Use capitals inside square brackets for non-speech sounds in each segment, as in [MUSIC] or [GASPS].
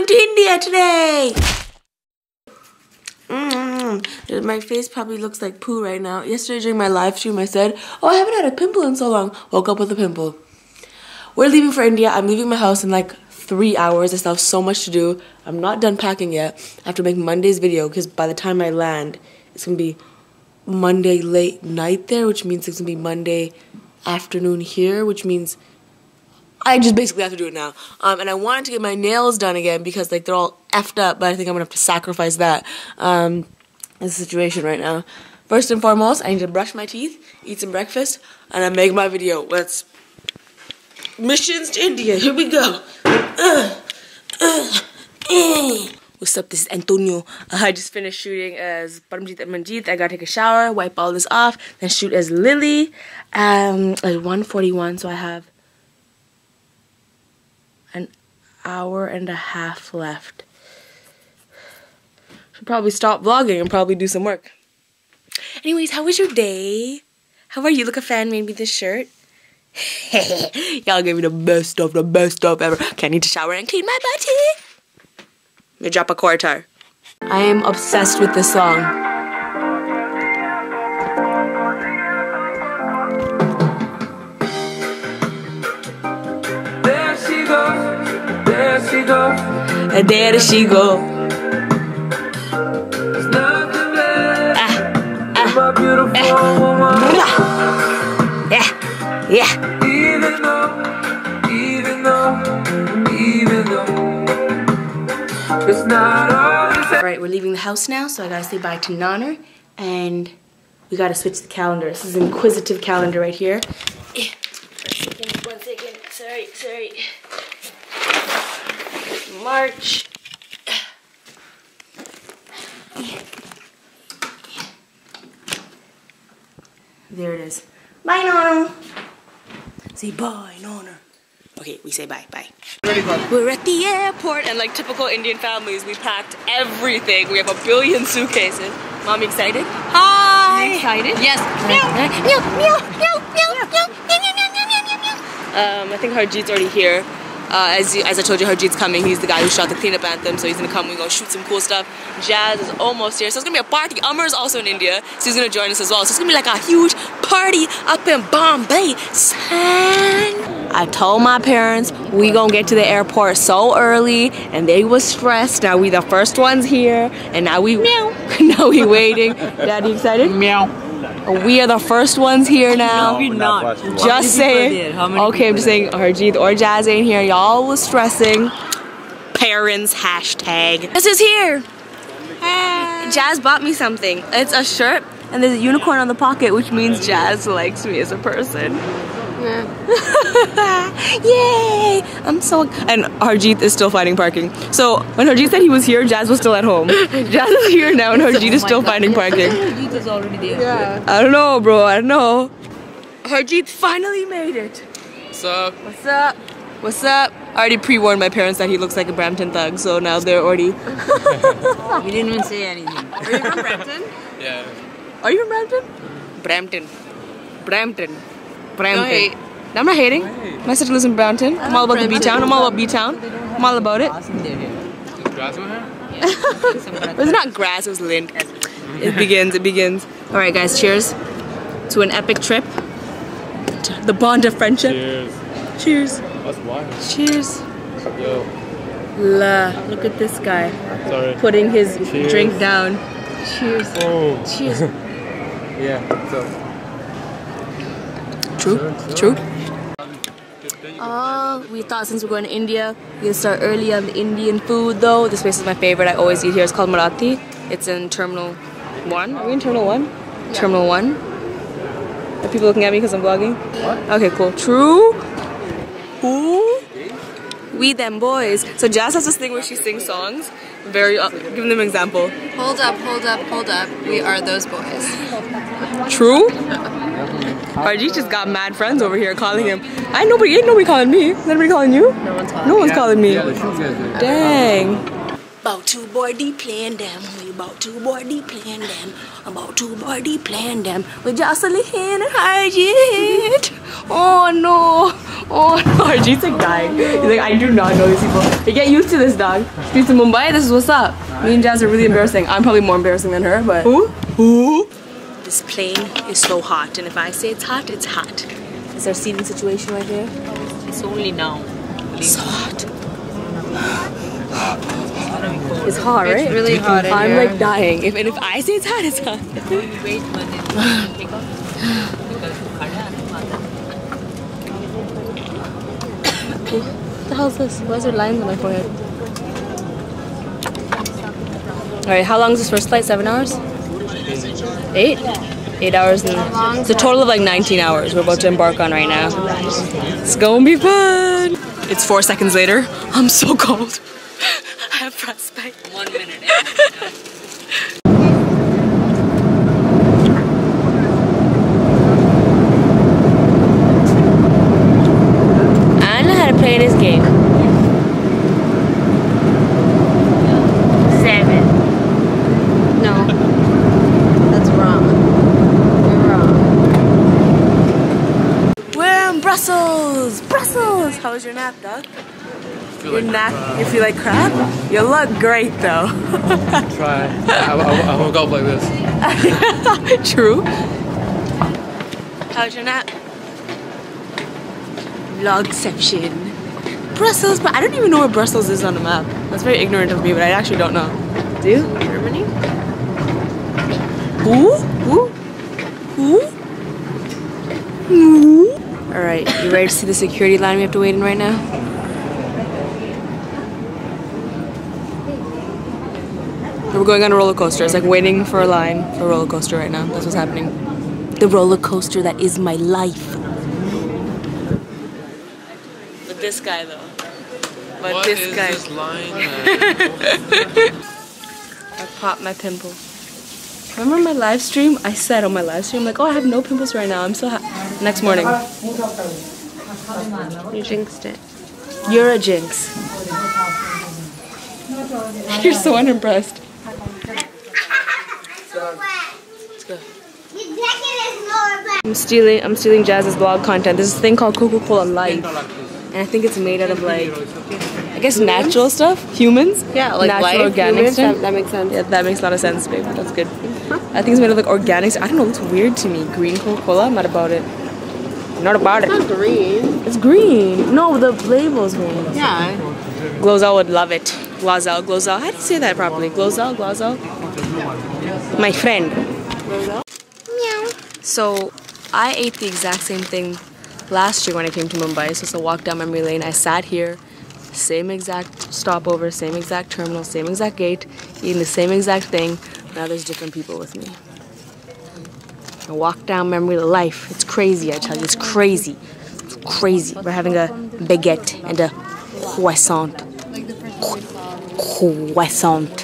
going to India today! Mm, my face probably looks like poo right now. Yesterday during my live stream, I said, Oh, I haven't had a pimple in so long. Woke up with a pimple. We're leaving for India. I'm leaving my house in like three hours. I still have so much to do. I'm not done packing yet. I have to make Monday's video because by the time I land, it's going to be Monday late night there, which means it's going to be Monday afternoon here, which means I just basically have to do it now. Um, and I wanted to get my nails done again because like they're all effed up, but I think I'm gonna have to sacrifice that. Um, the situation right now. First and foremost, I need to brush my teeth, eat some breakfast, and I make my video. Let's missions to India. Here we go. Uh, uh, uh. What's up? This is Antonio. I just finished shooting as Paramjit and Manjeet. I gotta take a shower, wipe all this off, then shoot as Lilly. Um, at 1:41, so I have an hour and a half left. Should probably stop vlogging and probably do some work. Anyways, how was your day? How are you? Look, a fan made me this shirt. [LAUGHS] Y'all gave me the best stuff, the best stuff ever. Okay, I need to shower and clean my body. Let me drop a quarter. I am obsessed with this song. And there she go. Ah, ah, Yeah, yeah. Even though, even though, even though, it's not all Alright, we're leaving the house now, so I gotta say bye to Nana, and we gotta switch the calendar. This is an inquisitive calendar right here say March. There it is. Bye, Nona. Say bye, Nona. Okay, we say bye, bye. We're at the airport, and like typical Indian families, we packed everything. We have a billion suitcases. Mommy excited? Hi! You excited? Yes. Meow, meow, meow, meow, meow, meow. Um, I think Harjeet's already here. Uh, as, as I told you, Harjeet's coming. He's the guy who shot the cleanup anthem, so he's gonna come. We're gonna shoot some cool stuff. Jazz is almost here, so it's gonna be a party. Amar is also in India, so he's gonna join us as well. So it's gonna be like a huge party up in Bombay. Son. I told my parents we gonna get to the airport so early, and they was stressed. Now we the first ones here, and now we meow. [LAUGHS] now we waiting. Daddy excited? Meow. We are the first ones here now. No, we're not. Just saying. Okay, I'm just saying Harjeet or Jazz ain't here. Y'all was stressing. Parents hashtag. This is here. Hey. Jazz bought me something. It's a shirt and there's a unicorn on the pocket, which means Jazz likes me as a person. Yeah. [LAUGHS] Yay! I'm so and Harjeet is still finding parking. So when Harjeet said he was here, Jazz was still at home. [LAUGHS] Jazz is here now and [LAUGHS] oh Harjeet is still finding parking. Harjeet is already there. Yeah. I don't know, bro. I don't know. Harjeet finally made it. What's up? What's up? What's up? I already pre-warned my parents that he looks like a Brampton thug, so now they're already. we didn't even say anything. Are you from Brampton? Yeah. Are you from Brampton? Brampton. Brampton. Brampton. No hate. I'm not hating. My sister lives in Brampton. I'm all about the B-town. I'm all about B-town. I'm all about it. Is grass in here? It was not grass, it was lint. It begins, it begins. Alright guys, cheers to an epic trip. To the bond of friendship. Cheers. Cheers. That's wild. Cheers. Yo. La. Look at this guy Sorry. putting his Cheers. drink down. Cheers. Oh. Cheers. [LAUGHS] Yeah. So. True. True. Oh, we thought since we're going to India, we'd start early on the Indian food though. This place is my favorite. I always eat here. It's called Marathi. It's in Terminal 1. Are we in Terminal 1? Terminal 1. Are people looking at me because I'm vlogging? What? Okay, cool. True. Who? We them boys. So Jazz has this thing where she sings songs. Very, uh, give them an example. Hold up, hold up, hold up. We are those boys. True? [LAUGHS] Harjeet just got mad friends over here calling him. I ain't nobody, ain't nobody calling me. Is anybody calling you? No one's calling. No one's calling me. Dang. About two boy D playing them. We about two boy D playing them. About two boy D playing them. With Jocelyn and Harjit. Oh no. Oh no. [LAUGHS] Harjit's like dying. He's like, I do not know these people. You get used to this dog. Streets of Mumbai, this is what's up. Me and Jazz are really embarrassing. I'm probably more embarrassing than her, but. Who? Who? This plane is so hot, and if I say it's hot, it's hot. Is our seating situation right here? It's only now. So hot. It's hot, right? It's really hot I'm like dying. If and if I say it's hot, it's hot. [LAUGHS] Wait one minute. Take off. Because [LAUGHS] khada hai na mata. What the hell is this? Why is there lines on my forehead? Alright, how long is this first flight? Seven hours? Eight? Eight hours and it's a total of like 19 hours we're about to embark on right now. It's gonna be fun! It's four seconds later. I'm so cold. [LAUGHS] I have frostbite. One minute. I know how to play this game. Seven. No. That's wrong. You're wrong. We're in Brussels! Brussels! How was your nap, dog? feel Your like nap, you like crap? You look great though. [LAUGHS] try. I, I, I woke up like this. [LAUGHS] True. How's your nap? Vlogception. Brussels, but I don't even know where Brussels is on the map. That's very ignorant of me, but I actually don't know. Do you? Germany? Who? Who? Who? Who? Alright, you ready to see the security line we have to wait in right now? We're going on a roller coaster. It's like waiting for a line for a roller coaster right now. That's what's happening. The roller coaster that is my life. But this guy though. But What this is guy. this line? man? [LAUGHS] I popped my pimple. Remember my live stream? I said on my live stream, like, oh, I have no pimples right now. I'm so happy. Next morning. You jinxed it. You're a jinx. [LAUGHS] You're so unimpressed. Let's go. I'm stealing. I'm stealing Jazz's blog content. There's this thing called Coca-Cola Life, and I think it's made out of like, I guess natural stuff. Humans. Yeah, like natural life, organic humans, stuff. that- that makes sense. Yeah, that makes a lot of sense, babe. That's good. I think it's made of like organic. I don't know. It's weird to me. Green Coca-Cola. I'm not about it. I'm not about it. Not green. It's green. No, the label's green. Yeah. Glozell would love it. Glozell, Glozell. How do you say that properly? Glozell, Glozell. My friend. So I ate the exact same thing last year when I came to Mumbai. So it's a walk down memory lane. I sat here, same exact stopover, same exact terminal, same exact gate, eating the same exact thing. Now there's different people with me. A walk down memory life. It's crazy, I tell you. It's crazy. It's crazy. We're having a baguette and a croissant. Croissant.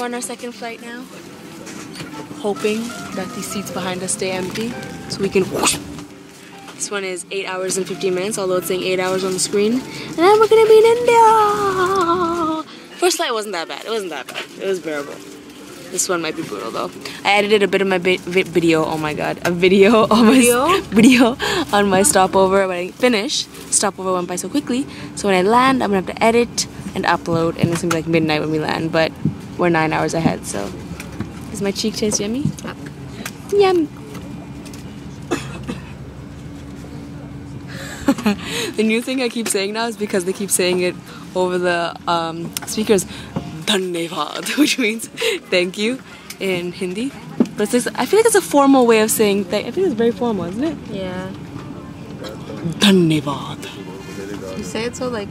We're on our second flight now. Hoping that these seats behind us stay empty so we can whoosh. This one is 8 hours and 15 minutes, although it's saying 8 hours on the screen. And then we're gonna be in India! First flight wasn't that bad. It wasn't that bad. It was bearable. This one might be brutal though. I edited a bit of my vi- vi- video. Oh my god, a video [LAUGHS] on my Video? video on my stopover. When I finish, stopover went by so quickly. So when I land, I'm gonna have to edit and upload, and it's gonna be like midnight when we land. But we're nine hours ahead, so is my cheek taste yummy? Yum. [LAUGHS] the new thing I keep saying now is because they keep saying it over the um, speakers. Dhanyavad, [LAUGHS] which means thank you in Hindi. But it's I feel like it's a formal way of saying thank. I think it's very formal, isn't it? Yeah. Dhanyavad. You say it so like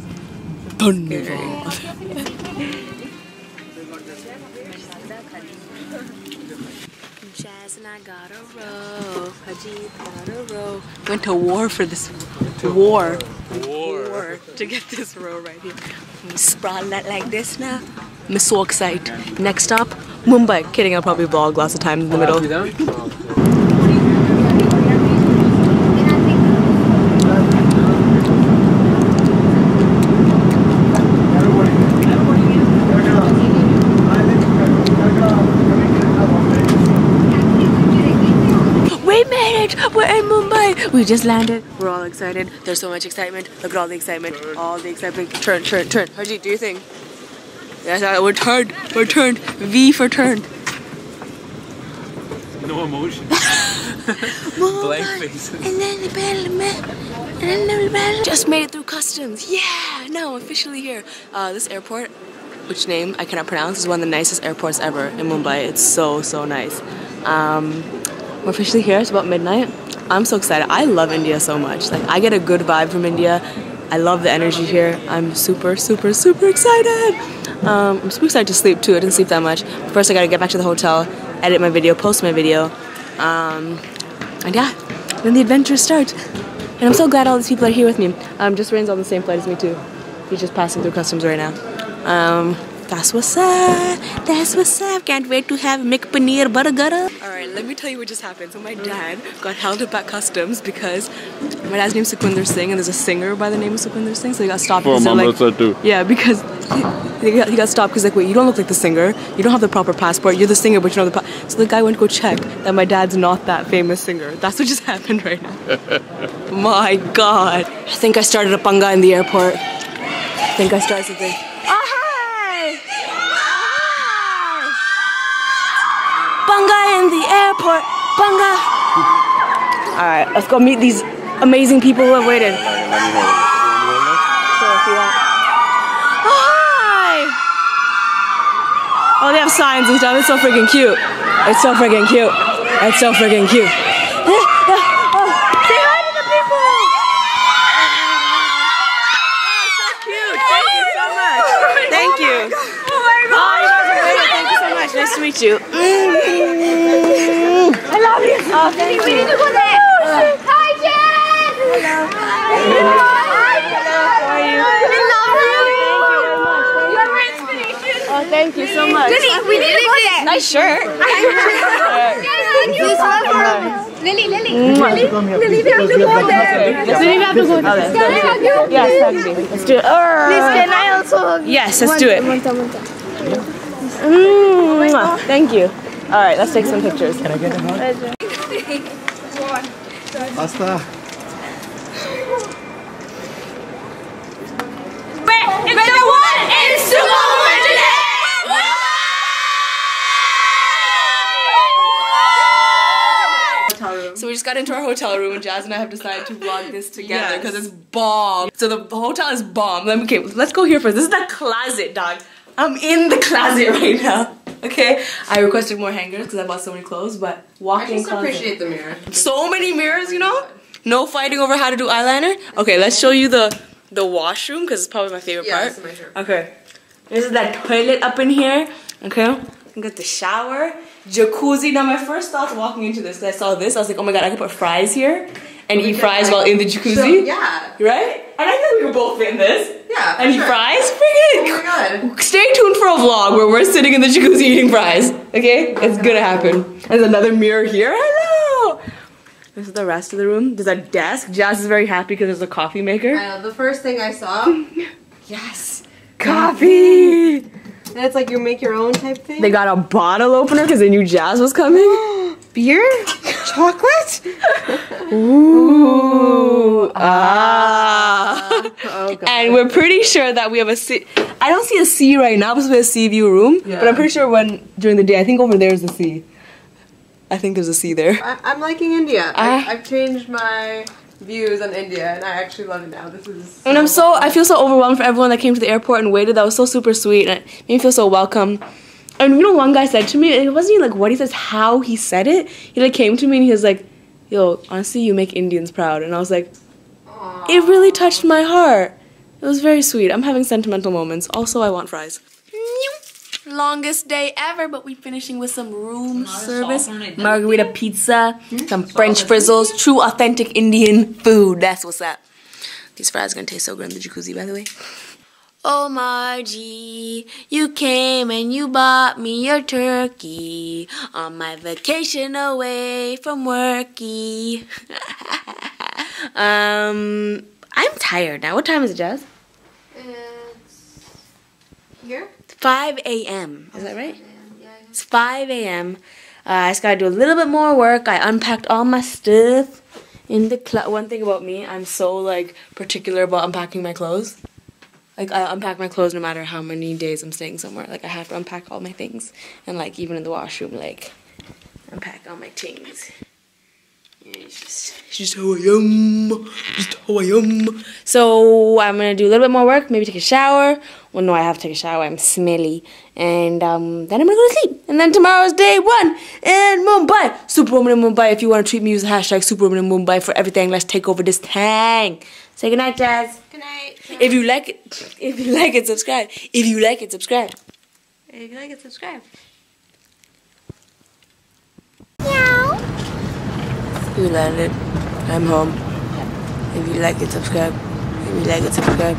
Dhanyavad. [LAUGHS] And I got a row. Ajit got a row. Went to war for this. War. War. War to get this row right here. Sprawl that like this now. I'm so excited. Next stop, Mumbai. Kidding, I'll probably vlog lots of times in the middle. You down? Oh. We just landed. We're all excited. There's so much excitement. Look at all the excitement. All the excitement. Turn, turn, turn. Harjeet, do your thing. Yes, uh, we're turned. We're turned. V for turned. No emotion. Blank faces. Just made it through customs. Yeah, now officially here. Uh, this airport, which name I cannot pronounce, is one of the nicest airports ever in Mumbai. It's so so nice. Um, we're officially here. It's about midnight. I'm so excited. I love India so much. Like I get a good vibe from India. I love the energy here. I'm super super super excited. Um, I'm super excited to sleep too. I didn't sleep that much. First, I gotta get back to the hotel, edit my video, post my video, um, and yeah, then the adventure starts. And I'm so glad all these people are here with me. Um, just Rain's on the same flight as me too. He's just passing through customs right now. Um, that's what's up. That's what's up. Can't wait to have McPaneer burger. All right, let me tell you what just happened. So my dad got held up at customs because my dad's name name's Sukhwinder Singh, and there's a singer by the name of Sukhwinder Singh, so he got stopped. For because they're too. Yeah, because he, he got, he got stopped because like, wait, you don't look like the singer. You don't have the proper passport. You're the singer, but you don't have the. Pa-. So the guy went to go check that my dad's not that famous singer. That's what just [LAUGHS] happened right now. [LAUGHS] my God. I think I started a panga in the airport. I think I started something. Oh, hi! Panga in the airport. Panga. All right, let's go meet these amazing people who have waited. Sure, if you want. Oh! Oh, they have signs and stuff. It's so freaking cute. It's so freaking cute. It's so freaking cute. [LAUGHS] Say hi to the people! Thank you. Oh my god. Oh, you guys are. Thank you so much. Nice to meet you. Mm. Oh, thank you. We need to go there. Hi, Jen. Hello. Hi. How are you? We love you. You're my inspiration. Oh, thank you so much. Lilly, we need to go there. Nice shirt. This one for Lilly, Lilly, Lilly, Lilly, we have to go there. Lilly, we have to go there. Can I hug you? Yes. Let's do it. Please, can I also hug you? Yes, let's do it. Thank you. All right, let's take some pictures. Can I get a hug? Pasta. So we just got into our hotel room and Jazz and I have decided to vlog this together because it's bomb. So the hotel is bomb. Let me, okay, let's go here first. This is the closet, dog. I'm in the closet right now. [LAUGHS] Okay, I requested more hangers because I bought so many clothes, but walk-in I just closet. Appreciate the mirror. so many mirrors, you know? No fighting over how to do eyeliner. Okay, let's show you the the washroom because it's probably my favorite Yeah, part. this is my favorite. Okay, this is that toilet up in here. Okay, we got the shower, jacuzzi. Now my first thoughts walking into this, because I saw this, I was like, oh my god, I could put fries here and eat fries while in the jacuzzi. yeah. Right? And I think we could both fit in this. Yeah, And eat sure. fries? Freaking! Oh my god. Stay tuned for a vlog where we're sitting in the jacuzzi eating fries. Okay? It's oh gonna happen. There's another mirror here. Hello! This is the rest of the room. There's a desk. Jazz is very happy because there's a coffee maker. I know, the first thing I saw, [LAUGHS] yes. Coffee! And it's like you make your own type thing. They got a bottle opener because they knew Jazz was coming. [GASPS] Beer? Chocolate? [LAUGHS] Ooh. Ah. Oh god. And we're pretty sure that we have a sea. I don't see a sea right now because we have a sea view room. But I'm pretty sure when during the day, I think over there is the sea. I think there's a sea there. I, I'm liking India. Ah. I, I've changed my views on India and I actually love it now. This is And I'm so I feel so overwhelmed for everyone that came to the airport and waited. That was so super sweet and it made me feel so welcome. And you know, one guy said to me, and it wasn't even like what he says, how he said it. He like came to me and he was like, "Yo, honestly, you make Indians proud." And I was like, it really touched my heart. It was very sweet. I'm having sentimental moments. Also, I want fries. Longest day ever, but we finishing with some room service, margarita pizza, some French frizzles, true authentic Indian food. That's what's up. These fries gonna taste so good in the jacuzzi, by the way. Oh Margie, you came and you bought me your turkey on my vacation away from worky. [LAUGHS] um, I'm tired now. What time is it, Jazz? It's here? 5 a.m. Is that right? It's 5 a.m. Uh, I just gotta do a little bit more work. I unpacked all my stuff. in the cl- one thing about me, I'm so like particular about unpacking my clothes. Like I unpack my clothes no matter how many days I'm staying somewhere. Like I have to unpack all my things, and like even in the washroom, like unpack all my things. Yeah, just, it's just how I am. Just how I am. So I'm gonna do a little bit more work. Maybe take a shower. Well, no, I have to take a shower. I'm smelly, and um, then I'm gonna go to sleep. And then tomorrow's day one in Mumbai. Superwoman in Mumbai. If you want to treat me, use the hashtag Superwoman in Mumbai for everything. Let's take over this thing. Say goodnight, Jazz. Good night. If you like it, [LAUGHS] if you like it, subscribe. If you like it, subscribe. If you like it, subscribe. You landed. I'm home. If you like it, subscribe. If you like it, subscribe.